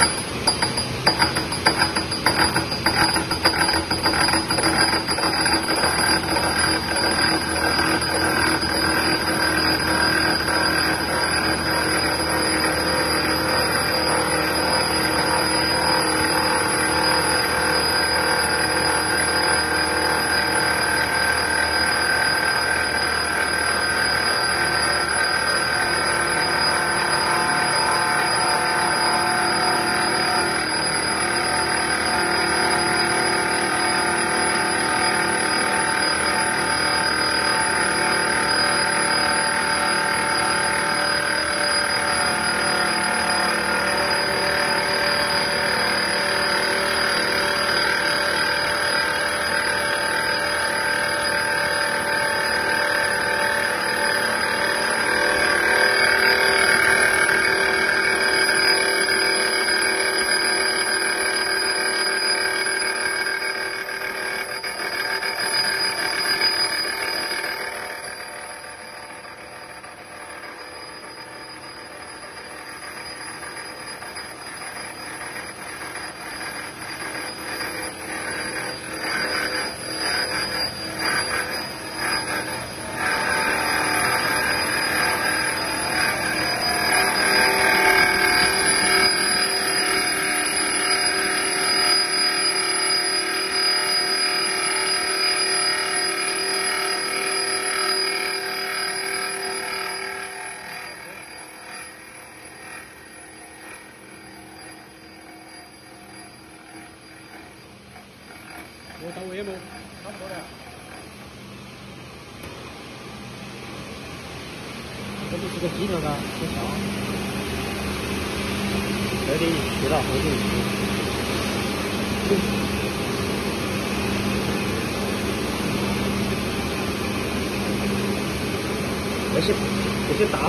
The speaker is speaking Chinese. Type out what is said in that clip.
ハハハハ。我到尾了，差不多了。这里是个机了嘎，不少。这里去了后头。这些这些大。